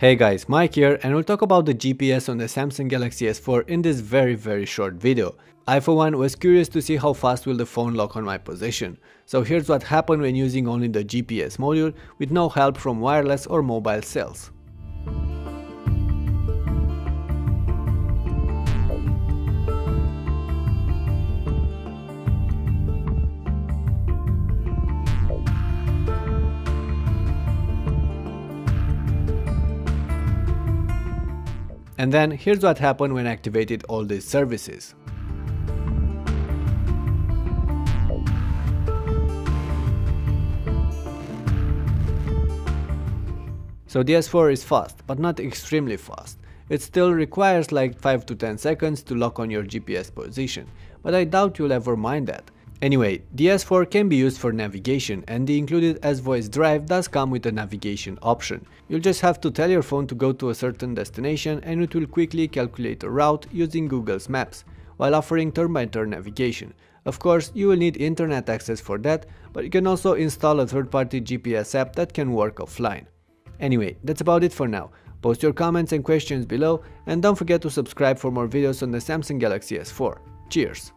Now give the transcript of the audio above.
Hey guys, Mike here and we'll talk about the GPS on the Samsung Galaxy S4 in this very very short video. I for one was curious to see how fast will the phone lock on my position. So here's what happened when using only the GPS module with no help from wireless or mobile cells. And then here's what happened when I activated all these services. So the S4 is fast, but not extremely fast. It still requires like 5 to 10 seconds to lock on your GPS position, but I doubt you'll ever mind that. Anyway, the S4 can be used for navigation and the included S-Voice drive does come with a navigation option. You'll just have to tell your phone to go to a certain destination and it will quickly calculate a route using Google's Maps, while offering turn-by-turn -turn navigation. Of course, you will need internet access for that, but you can also install a third-party GPS app that can work offline. Anyway, that's about it for now. Post your comments and questions below and don't forget to subscribe for more videos on the Samsung Galaxy S4. Cheers!